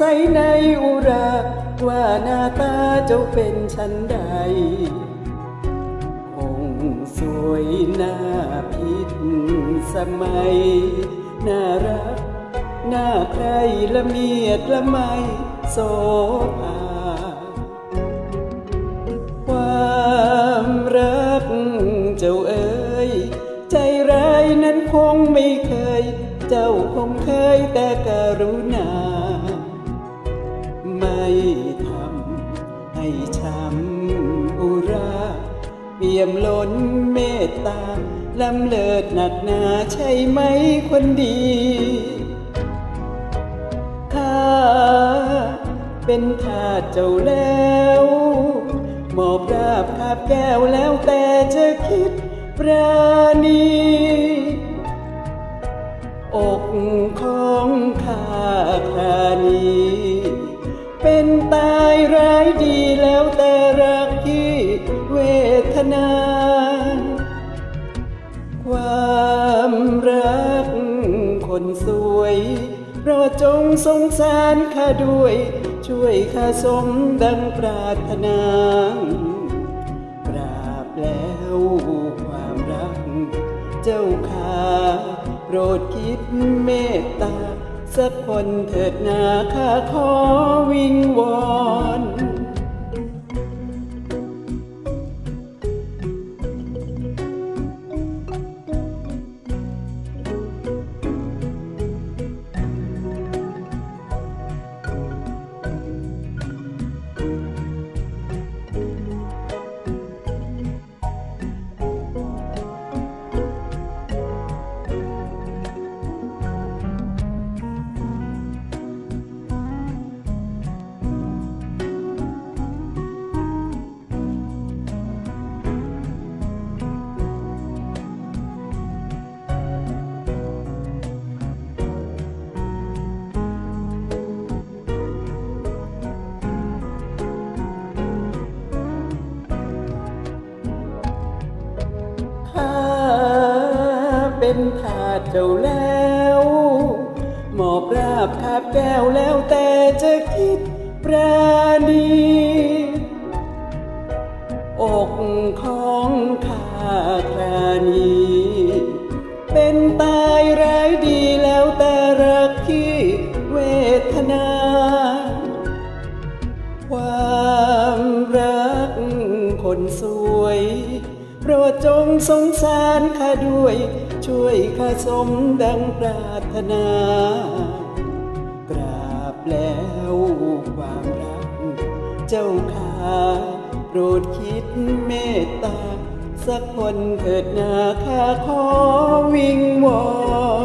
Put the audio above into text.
สัยในอุรา ว่าหน้าตาเจ้าเป็นฉันใดคงสวยหน้าพิษสมัย น่ารักน่าใครละเมียดละไมโสภาความรักเจ้าเอ๋ยใจร้ายนั้นคงไม่เคย เจ้าคงเคยแต่กรุณา ช้ำอุราเปี่ยมล้นเมตตาลำเลิศหนักหนาใช่ไหมคนดีข้าเป็นทาสเจ้าแล้วหมอบราบคาบแก้วแล้วแต่จะคิดปราณี เป็นตายร้ายดีแล้วแต่รักที่เวทนา ความรักคนสวยโปรดจงสงสารข้าด้วย ช่วยข้าสมดังปรารถนากราบแล้วความรัก เจ้าข้าโปรดคิดเมตตา สักคนเถิดนาข้าขอวิงวอน เป็นทาสเจ้าแล้วหมอบราบคาบแก้วแล้วแต่จะคิดปราณีอกของข้าครานีเป็นตายร้ายดีแล้วแต่รักที่เวทนา ความรักคนสวยโปรดจงสงสารข้าด้วย ช่วยข้าสมดังปรารถนา กราบแล้วความรัก เจ้าข้าโปรดคิดเมตตา สักคนเถิดนาข้าขอวิงวอน